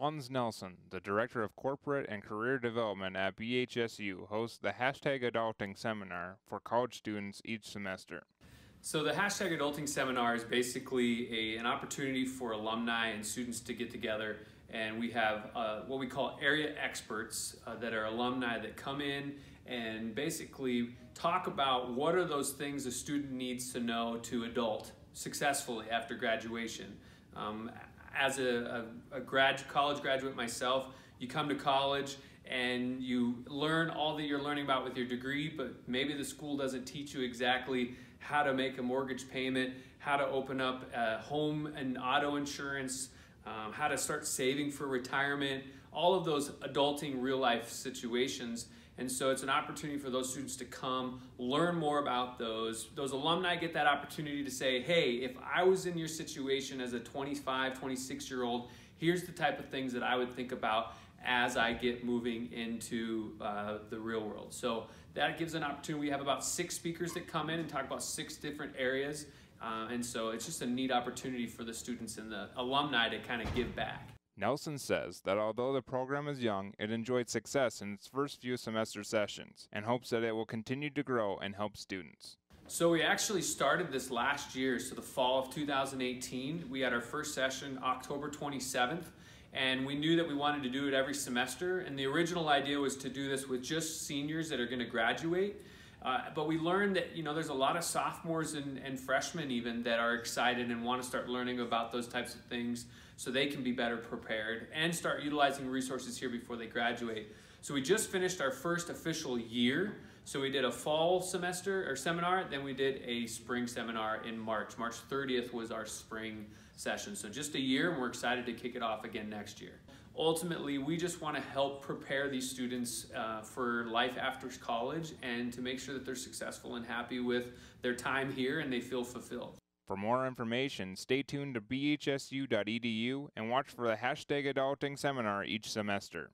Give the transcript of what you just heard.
Hans Nelson, the Director of Corporate and Career Development at BHSU, hosts the Hashtag Adulting Seminar for college students each semester. So the hashtag adulting seminar is basically a, an opportunity for alumni and students to get together and we have uh, what we call area experts uh, that are alumni that come in and basically talk about what are those things a student needs to know to adult successfully after graduation. Um, as a, a, a grad, college graduate myself, you come to college and you learn all that you're learning about with your degree, but maybe the school doesn't teach you exactly how to make a mortgage payment, how to open up home and auto insurance, um, how to start saving for retirement, all of those adulting real life situations. And so it's an opportunity for those students to come learn more about those. Those alumni get that opportunity to say, hey, if I was in your situation as a 25, 26 year old, here's the type of things that I would think about as I get moving into uh, the real world. So that gives an opportunity. We have about six speakers that come in and talk about six different areas. Uh, and so it's just a neat opportunity for the students and the alumni to kind of give back. Nelson says that although the program is young, it enjoyed success in its first few semester sessions and hopes that it will continue to grow and help students. So we actually started this last year, so the fall of 2018. We had our first session October 27th, and we knew that we wanted to do it every semester. And the original idea was to do this with just seniors that are going to graduate. Uh, but we learned that you know there's a lot of sophomores and, and freshmen even that are excited and want to start learning about those types of things so they can be better prepared and start utilizing resources here before they graduate. So we just finished our first official year. So we did a fall semester or seminar, then we did a spring seminar in March. March 30th was our spring session. So just a year, and we're excited to kick it off again next year ultimately, we just want to help prepare these students uh, for life after college and to make sure that they're successful and happy with their time here and they feel fulfilled. For more information, stay tuned to bhsu.edu and watch for the hashtag adulting seminar each semester.